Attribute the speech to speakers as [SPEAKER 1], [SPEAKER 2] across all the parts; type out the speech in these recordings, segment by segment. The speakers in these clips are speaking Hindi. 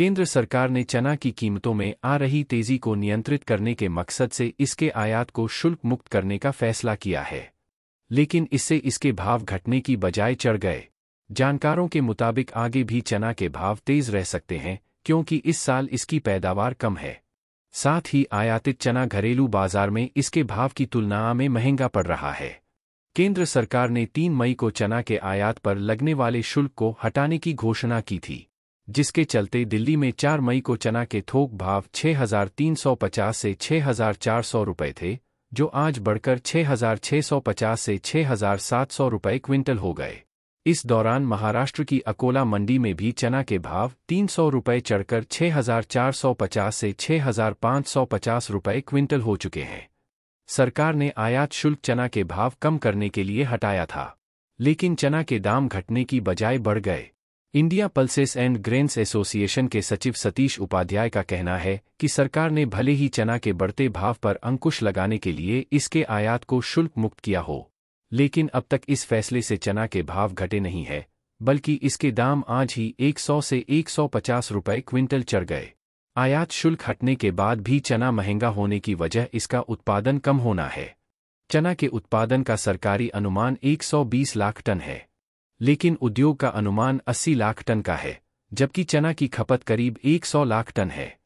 [SPEAKER 1] केंद्र सरकार ने चना की कीमतों में आ रही तेज़ी को नियंत्रित करने के मकसद से इसके आयात को शुल्क मुक्त करने का फैसला किया है। लेकिन इससे इसके भाव घटने की बजाय चढ़ गए। जानकारों के मुताबिक आगे भी चना के भाव तेज रह सकते हैं, क्योंकि इस साल इसकी पैदावार कम है। साथ ही आयातित चना घरेलू बाज़ार में इसके भाव की तुलना में महँगा पड़ रहा है। केंद्र सरकार ने 3 मई को चना के आयात पर लगने वाले शुल्क को हटाने की घोषणा की थी। जिसके चलते दिल्ली में 4 मई को चना के थोक भाव 6,350 से 6,400 रुपए थे जो आज बढ़कर 6,650 से 6,700 रुपए क्विंटल हो गए। इस दौरान महाराष्ट्र की अकोला मंडी में भी चना के भाव 300 रुपए चढ़कर 6,450 से 6,550 रुपए क्विंटल हो चुके हैं। सरकार ने आयात शुल्क चना के भाव कम करने के लिए हटाया था लेकिन चना के दाम घटने की बजाय बढ़ गए। India pulses and grains association के सचिव सतीश उपाध्याय का कहना है कि सरकार ने भले ही चना के बढ़ते भाव पर अंकुश लगाने के लिए इसके आयात को शुल्क मुक्त किया हो, लेकिन अब तक इस फैसले से चना के भाव घटे नहीं है, बल्कि इसके दाम आज ही 100 से 150 रुपए क्विंटल चढ़ गए। आयात शुल्क हटने के बाद भी चना महँगा होने की वजह इसका उत्पादन कम होना है। चना के उत्पादन का सरकारी अनुमान 120 लाख टन है। लेकिन उद्योग का अनुमान 80 लाख टन का है, जबकि चना की खपत करीब 100 लाख टन है।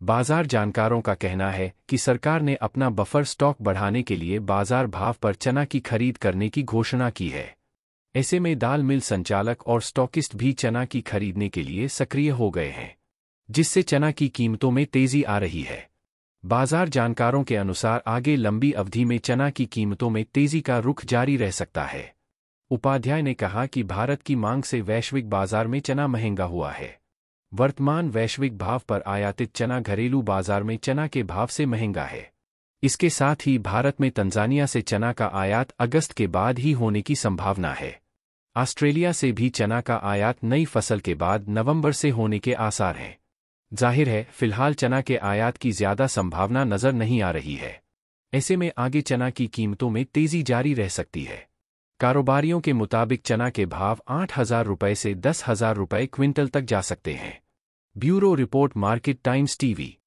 [SPEAKER 1] बाज़ार जानकारों का कहना है कि सरकार ने अपना बफर स्टॉक बढ़ाने के लिए बाज़ार भाव पर चना की खरीद करने की घोषणा की है। ऐसे में दाल मिल संचालक और स्टॉकिस्ट भी चना की खरीदने के लिए सक्रिय हो गए हैं, जिससे चना की कीमतों में तेज़ी आ रही है। बाज़ार जानकारों के अनुसार आगे लंबी अवधि में चना की कीमतों में तेज़ी का रुख जारी रह सकता है। उपाध्याय ने कहा कि भारत की मांग से वैश्विक बाज़ार में चना महँगा हुआ है। वर्तमान वैश्विक भाव पर आयातित चना घरेलू बाज़ार में चना के भाव से महँगा है। इसके साथ ही भारत में तंजानिया से चना का आयात अगस्त के बाद ही होने की संभावना है। ऑस्ट्रेलिया से भी चना का आयात नई फ़सल के बाद नवंबर से होने के आसार हैं। ज़ाहिर है, फ़िलहाल चना के आयात की ज़्यादा संभावना नज़र नहीं आ रही है। ऐसे में आगे चना की कीमतों में तेज़ी जारी रह सकती है। कारोबारियों के मुताबिक चना के भाव आठ हज़ार रुपये से दस हज़ार रुपये क्विंटल तक जा सकते हैं। Bureau report, market, Times TV.